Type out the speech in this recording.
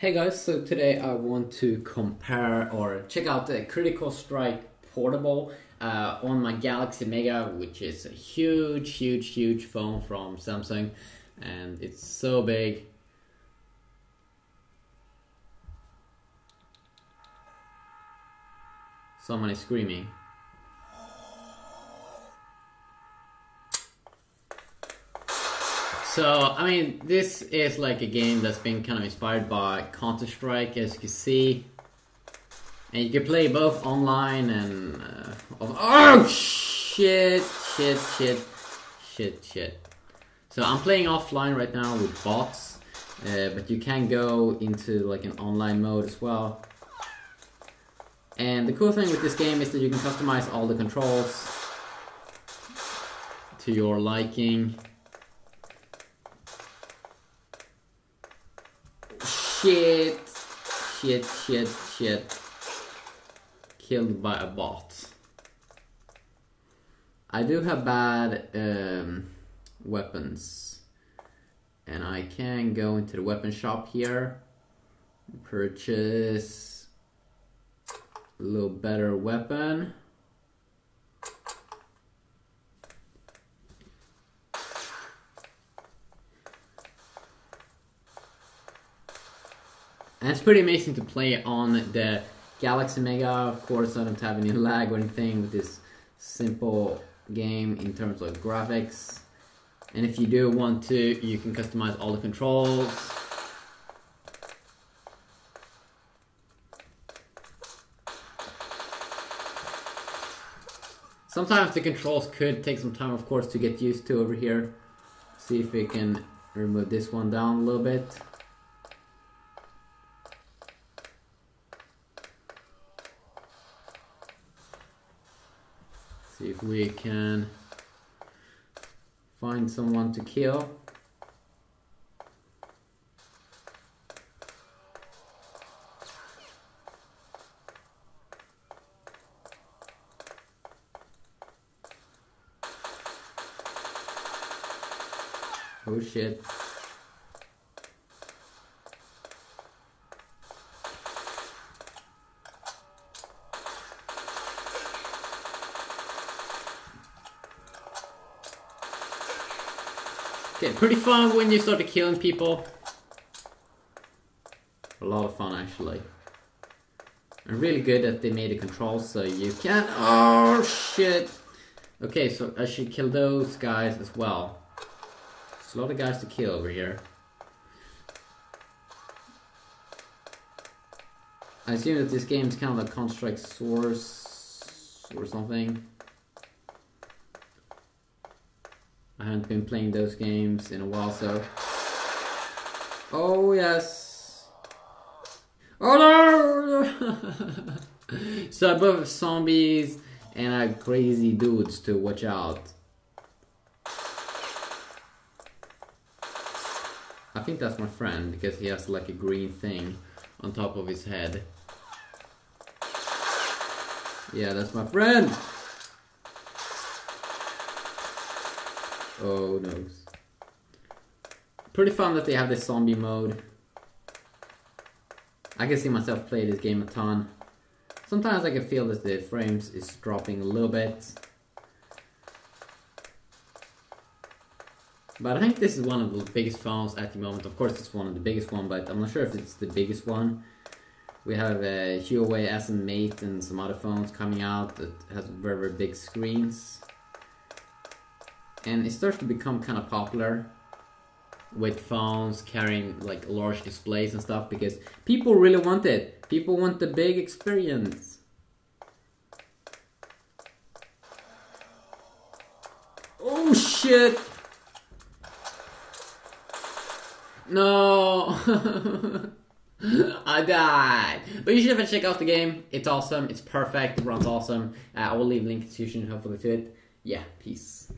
Hey guys, so today I want to compare or check out the Critical Strike Portable uh, on my Galaxy Mega, which is a huge, huge, huge phone from Samsung, and it's so big. Someone is screaming. So, I mean, this is like a game that's been kind of inspired by Counter-Strike, as you can see. And you can play both online and... Uh, oh, shit, shit, shit, shit, shit. So I'm playing offline right now with bots, uh, but you can go into like an online mode as well. And the cool thing with this game is that you can customize all the controls to your liking. Shit. Shit, shit, shit. Killed by a bot. I do have bad um, weapons. And I can go into the weapon shop here. Purchase a little better weapon. And it's pretty amazing to play on the Galaxy Mega. Of course, I don't have any lag or anything with this simple game in terms of graphics. And if you do want to, you can customize all the controls. Sometimes the controls could take some time, of course, to get used to over here. See if we can remove this one down a little bit. If we can find someone to kill. Oh shit. Okay, pretty fun when you start to killing people. A lot of fun actually. And really good that they made the controls so you can... Oh shit! Okay, so I should kill those guys as well. There's a lot of guys to kill over here. I assume that this game is kind of like Counter-Strike Source or something. I haven't been playing those games in a while, so... Oh, yes! Oh, no! so I both zombies and crazy dudes to watch out. I think that's my friend, because he has like a green thing on top of his head. Yeah, that's my friend! Oh no. Pretty fun that they have this zombie mode. I can see myself play this game a ton. Sometimes I can feel that the frames is dropping a little bit. But I think this is one of the biggest phones at the moment. Of course it's one of the biggest one, but I'm not sure if it's the biggest one. We have uh, Huawei Ascend Mate and some other phones coming out that has very, very big screens and it starts to become kind of popular with phones carrying like large displays and stuff because people really want it. People want the big experience. Oh shit! No! I died. But you should have check out the game. It's awesome. It's perfect. It runs awesome. Uh, I will leave link to hopefully to it. Yeah, peace.